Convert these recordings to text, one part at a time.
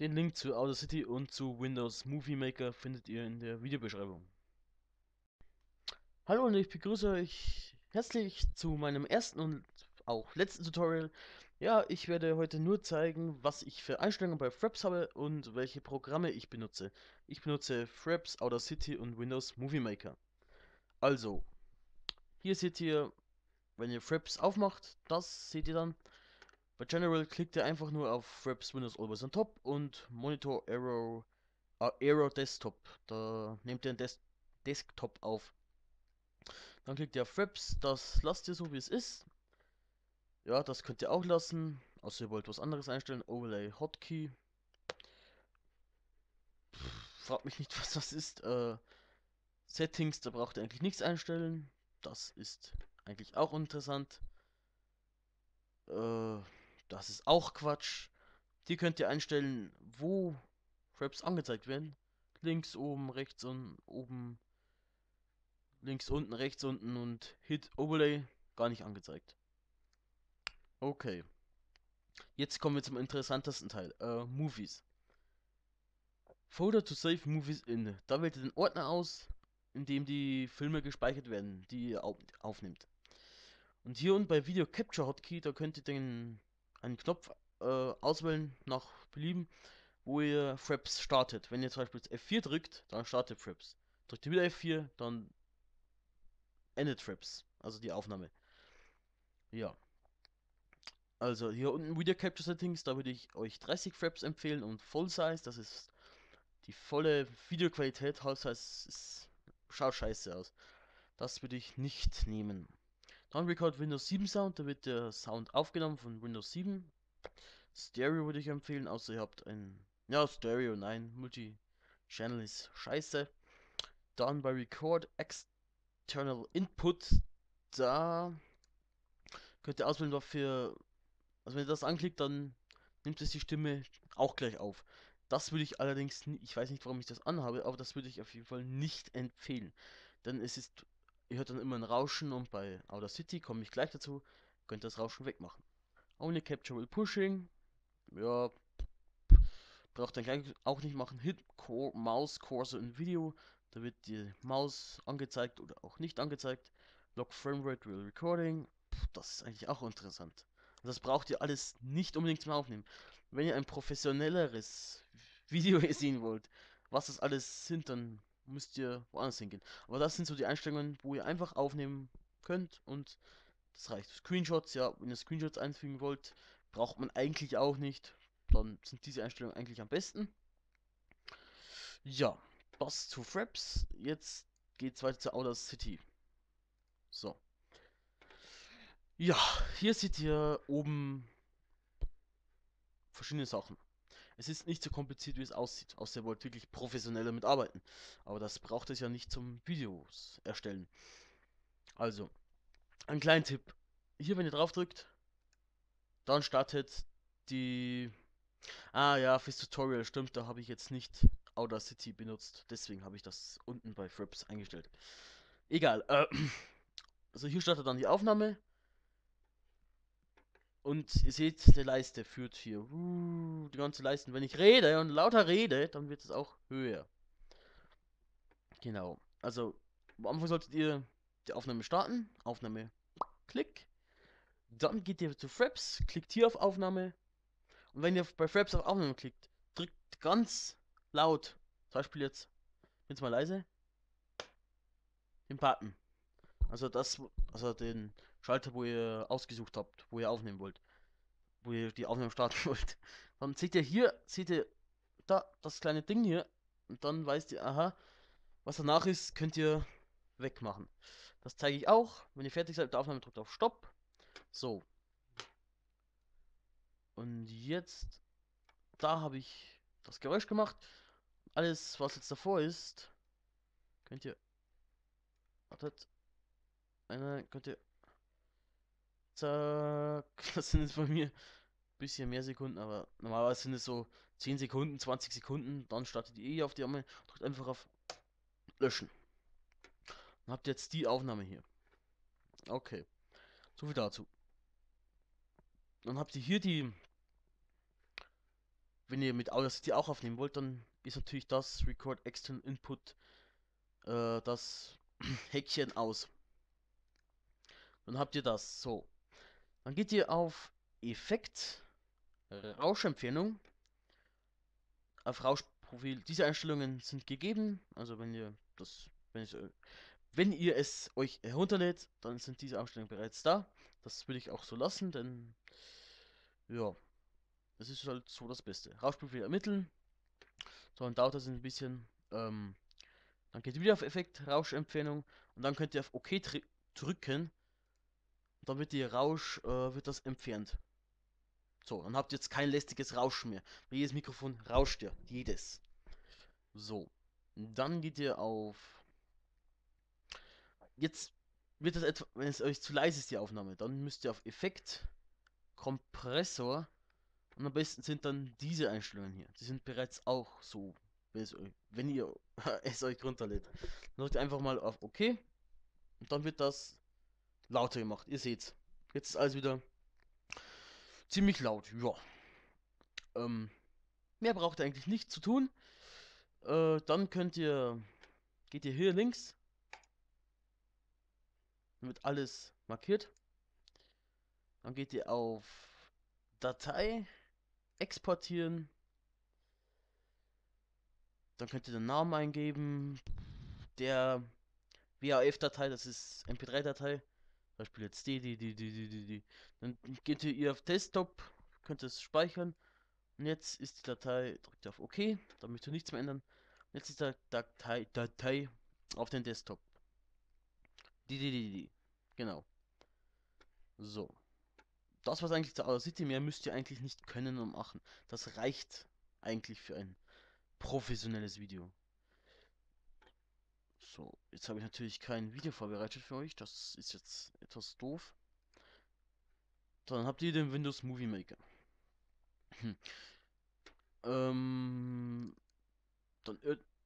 Den Link zu Audacity und zu Windows Movie Maker findet ihr in der Videobeschreibung. Hallo und ich begrüße euch herzlich zu meinem ersten und auch letzten Tutorial. Ja, ich werde heute nur zeigen, was ich für Einstellungen bei Fraps habe und welche Programme ich benutze. Ich benutze Fraps, Audacity und Windows Movie Maker. Also, hier seht ihr, wenn ihr Fraps aufmacht, das seht ihr dann. Bei General klickt ihr einfach nur auf Fraps Windows Always on Top und Monitor Arrow, äh, Arrow Desktop. Da nehmt ihr den Des Desktop auf. Dann klickt ihr auf Fraps, das lasst ihr so wie es ist. Ja, das könnt ihr auch lassen. Außer ihr wollt was anderes einstellen. Overlay Hotkey. Fragt mich nicht, was das ist. Äh, Settings, da braucht ihr eigentlich nichts einstellen. Das ist eigentlich auch interessant. Äh, das ist auch Quatsch. Die könnt ihr einstellen, wo Fraps angezeigt werden. Links, oben, rechts und oben. Links, unten, rechts, unten und Hit Overlay gar nicht angezeigt. Okay. Jetzt kommen wir zum interessantesten Teil. Äh, Movies. Folder to save movies in. Da wählt ihr den Ordner aus, in dem die Filme gespeichert werden, die ihr auf aufnimmt. Und hier unten bei Video Capture Hotkey, da könnt ihr den einen Knopf äh, auswählen nach Belieben, wo ihr Fraps startet. Wenn ihr zum Beispiel F4 drückt, dann startet Fraps. Drückt ihr wieder F4, dann endet Fraps, also die Aufnahme. Ja. Also hier unten Video Capture Settings, da würde ich euch 30 Fraps empfehlen und Full Size, das ist die volle Videoqualität. Half Size schaut scheiße aus. Das würde ich nicht nehmen. Dann Record Windows 7 Sound, da wird der Sound aufgenommen von Windows 7. Stereo würde ich empfehlen, außer ihr habt ein, ja Stereo, nein, Multi-Channel ist scheiße. Dann bei Record External Input, da könnt ihr auswählen, was für also wenn ihr das anklickt, dann nimmt es die Stimme auch gleich auf. Das würde ich allerdings, ich weiß nicht, warum ich das anhabe, aber das würde ich auf jeden Fall nicht empfehlen. Denn es ist, ihr hört dann immer ein Rauschen und bei Audacity, komme ich gleich dazu, könnt ihr das Rauschen wegmachen. Only Capture will Pushing, ja, braucht dann gleich auch nicht machen. Hit Core, Mouse Cursor in Video, da wird die Maus angezeigt oder auch nicht angezeigt. Lock Frame Rate will Recording, das ist eigentlich auch interessant. Das braucht ihr alles nicht unbedingt zum Aufnehmen. Wenn ihr ein professionelleres Video sehen wollt, was das alles sind, dann müsst ihr woanders hingehen. Aber das sind so die Einstellungen, wo ihr einfach aufnehmen könnt und das reicht. Screenshots, ja, wenn ihr Screenshots einfügen wollt, braucht man eigentlich auch nicht. Dann sind diese Einstellungen eigentlich am besten. Ja, das zu Fraps. Jetzt geht's weiter zu Outer City. So. Ja, hier seht ihr oben verschiedene Sachen. Es ist nicht so kompliziert, wie es aussieht, außer ihr wollt wirklich professionell damit arbeiten. Aber das braucht es ja nicht zum Videos erstellen. Also, ein kleiner Tipp. Hier, wenn ihr drauf drückt, dann startet die... Ah ja, fürs Tutorial stimmt, da habe ich jetzt nicht Audacity benutzt. Deswegen habe ich das unten bei Frips eingestellt. Egal. Äh, also hier startet dann die Aufnahme. Und ihr seht, die Leiste führt hier. Uh, die ganze Leiste. Wenn ich rede und lauter rede, dann wird es auch höher. Genau. Also, am Anfang solltet ihr die Aufnahme starten. Aufnahme. Klick. Dann geht ihr zu Fraps, klickt hier auf Aufnahme. Und wenn ihr bei Fraps auf Aufnahme klickt, drückt ganz laut, zum Beispiel jetzt, jetzt mal leise, den Button. Also das, also den Schalter, wo ihr ausgesucht habt, wo ihr aufnehmen wollt. Wo ihr die Aufnahme starten wollt. Dann seht ihr hier, seht ihr da das kleine Ding hier. Und dann weißt ihr, aha, was danach ist, könnt ihr wegmachen. Das zeige ich auch. Wenn ihr fertig seid mit der Aufnahme, drückt auf Stopp. So. Und jetzt, da habe ich das Geräusch gemacht. Alles, was jetzt davor ist, könnt ihr, wartet, eine, könnt Zack. Das sind jetzt bei mir ein bisschen mehr Sekunden, aber normalerweise sind es so 10 Sekunden, 20 Sekunden. Dann startet ihr eh auf die Arme, drückt einfach auf Löschen. Und habt jetzt die Aufnahme hier. Okay. So viel dazu. Dann habt ihr hier die wenn ihr mit Audacity auch aufnehmen wollt, dann ist natürlich das Record External Input äh, das Häkchen aus. Dann habt ihr das. So. Dann geht ihr auf Effekt, Rauschempfehlung, auf Rauschprofil. Diese Einstellungen sind gegeben. Also wenn ihr das, wenn, ich, wenn ihr es euch herunterlädt, dann sind diese Einstellungen bereits da. Das würde ich auch so lassen, denn ja, das ist halt so das Beste. Rauschprofil ermitteln. So, dann dauert das ein bisschen. Ähm, dann geht ihr wieder auf Effekt, Rauschempfehlung und dann könnt ihr auf OK drücken. Dann wird die Rausch, äh, wird das entfernt. So, dann habt ihr jetzt kein lästiges Rauschen mehr. Weil jedes Mikrofon rauscht ja. Jedes. So. Dann geht ihr auf. Jetzt wird das etwa, wenn es euch zu leise ist, die Aufnahme, dann müsst ihr auf Effekt, Kompressor und am besten sind dann diese Einstellungen hier. Die sind bereits auch so, wenn, es euch, wenn ihr es euch runterlädt. Dann drückt ihr einfach mal auf OK und dann wird das lauter gemacht. Ihr seht's. Jetzt ist alles wieder ziemlich laut. Ja. Ähm, mehr braucht ihr eigentlich nicht zu tun. Äh, dann könnt ihr, geht ihr hier links. Dann wird alles markiert. Dann geht ihr auf Datei, exportieren. Dann könnt ihr den Namen eingeben. Der WAF-Datei, das ist MP3-Datei. Beispiel jetzt die, die, die, die, die, die. Dann geht ihr auf Desktop, könnt es speichern. Und jetzt ist die Datei, drückt auf OK, da möchte ihr nichts mehr ändern. Jetzt ist die Datei, Datei auf den Desktop. Die, die, die, die. Genau. So. Das was eigentlich zur Audacity mehr müsst ihr eigentlich nicht können und machen. Das reicht eigentlich für ein professionelles Video. So, jetzt habe ich natürlich kein Video vorbereitet für euch. Das ist jetzt etwas doof. Dann habt ihr den Windows Movie Maker. Hm. Ähm, dann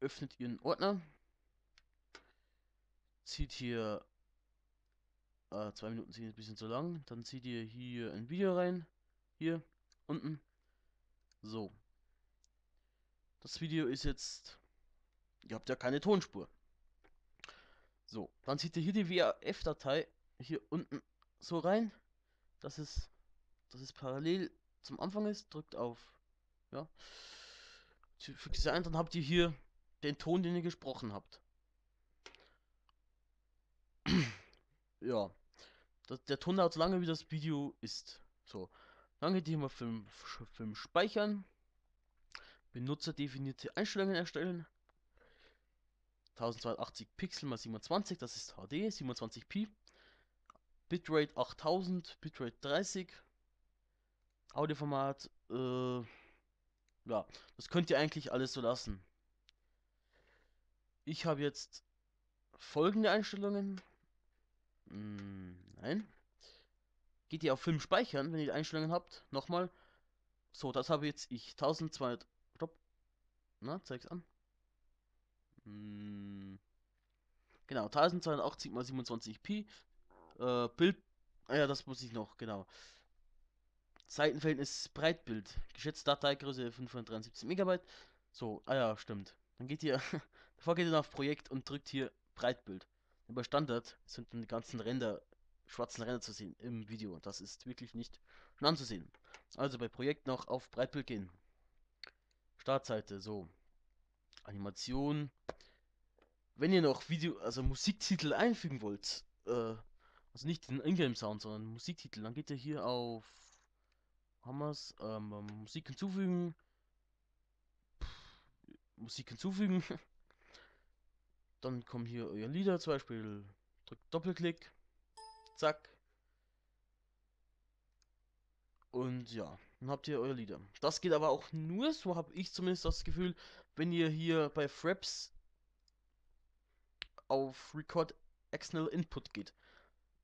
öffnet ihr einen Ordner. Zieht hier. Äh, zwei Minuten sind ein bisschen zu lang. Dann zieht ihr hier ein Video rein. Hier, unten. So. Das Video ist jetzt. Ihr habt ja keine Tonspur. So, dann zieht ihr hier die WAF-Datei hier unten so rein, dass es, dass es parallel zum Anfang ist. Drückt auf, ja, fügt diese ein, dann habt ihr hier den Ton, den ihr gesprochen habt. ja, das, der Ton dauert so lange, wie das Video ist. So, dann geht ihr hier mal Film, Film speichern, benutzerdefinierte Einstellungen erstellen. 1280 Pixel mal 27, das ist HD, 27p. Bitrate 8000, Bitrate 30. Audioformat, äh, ja, das könnt ihr eigentlich alles so lassen. Ich habe jetzt folgende Einstellungen. Hm, nein. Geht ihr auf Film speichern, wenn ihr die Einstellungen habt. Nochmal. So, das habe jetzt ich. 1200. Stopp. Na, zeig's an. Hm. Genau, 1280 x 27p. Äh, Bild. Ah ja, das muss ich noch, genau. Seitenverhältnis Breitbild. Geschätzte Dateigröße 573 MB. So, ah ja, stimmt. Dann geht ihr, davor geht ihr auf Projekt und drückt hier Breitbild. Bei Standard sind dann die ganzen Ränder, schwarzen Ränder zu sehen im Video. Das ist wirklich nicht anzusehen. Also bei Projekt noch auf Breitbild gehen. Startseite, so. Animation. Wenn ihr noch Video, also Musiktitel einfügen wollt, äh, also nicht den Ingame-Sound, sondern Musiktitel, dann geht ihr hier auf wir's, ähm, Musik hinzufügen. Musik hinzufügen. Dann kommen hier euer Lieder, zum Beispiel drückt Doppelklick, zack. Und ja, dann habt ihr euer Lieder. Das geht aber auch nur, so habe ich zumindest das Gefühl, wenn ihr hier bei Fraps auf Record External Input geht.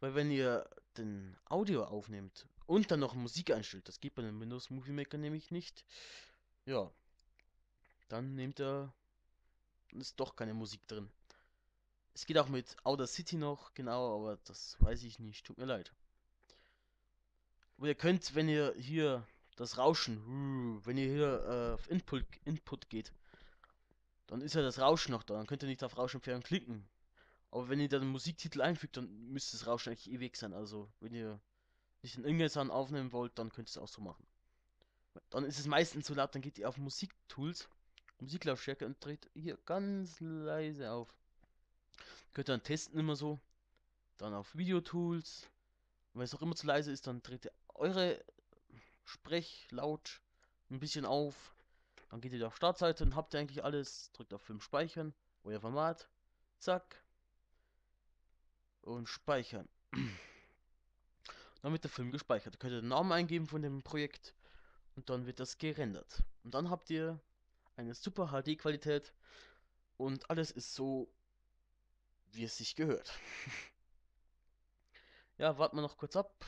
Weil wenn ihr den Audio aufnehmt und dann noch Musik einstellt, das geht bei dem Windows Movie Maker nämlich nicht. Ja, dann nehmt er, ist doch keine Musik drin. Es geht auch mit Outer City noch, genau, aber das weiß ich nicht, tut mir leid. Aber ihr könnt, wenn ihr hier das Rauschen, wenn ihr hier äh, auf Input, Input geht, dann ist ja das Rauschen noch da. Dann könnt ihr nicht auf Rauschen entfernen klicken. Aber wenn ihr dann den Musiktitel einfügt, dann müsste das Rauschen eigentlich ewig sein. Also, wenn ihr nicht in irgendeinen aufnehmen wollt, dann könnt ihr es auch so machen. Dann ist es meistens so laut, dann geht ihr auf Musiktools, Musiklautstärke und dreht hier ganz leise auf. Könnt ihr dann testen immer so. Dann auf Videotools. Und wenn es auch immer zu leise ist, dann dreht ihr eure Sprechlaut ein bisschen auf. Dann geht ihr auf Startseite und habt ihr eigentlich alles. Drückt auf Film speichern, euer Format. Zack. Und speichern. dann wird der Film gespeichert. Da könnt ihr den Namen eingeben von dem Projekt und dann wird das gerendert. Und dann habt ihr eine super HD-Qualität und alles ist so, wie es sich gehört. ja, warten wir noch kurz ab.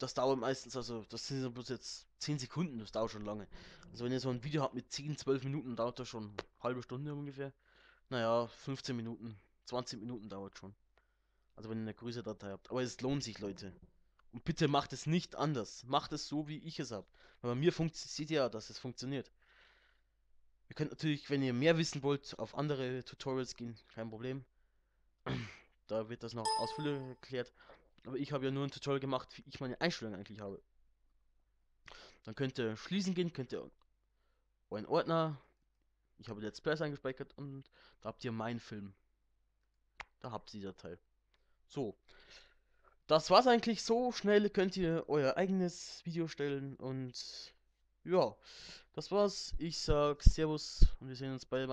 Das dauert meistens, also das sind bloß jetzt 10 Sekunden, das dauert schon lange. Also wenn ihr so ein Video habt mit 10, 12 Minuten, dauert das schon halbe Stunde ungefähr. Naja, 15 Minuten, 20 Minuten dauert schon. Also wenn ihr eine größere Datei habt. Aber es lohnt sich, Leute. Und bitte macht es nicht anders. Macht es so, wie ich es habe. Weil bei mir ihr ja, dass es funktioniert. Ihr könnt natürlich, wenn ihr mehr wissen wollt, auf andere Tutorials gehen. Kein Problem. da wird das noch ausführlicher erklärt. Aber ich habe ja nur ein Tutorial gemacht, wie ich meine Einstellungen eigentlich habe. Dann könnt ihr schließen gehen, könnt ihr euren Ordner. Ich habe Let's Plays eingespeichert und da habt ihr meinen Film. Da habt ihr die Datei. So. Das war's eigentlich. So schnell könnt ihr euer eigenes Video stellen und ja, das war's. Ich sag Servus und wir sehen uns bei meinem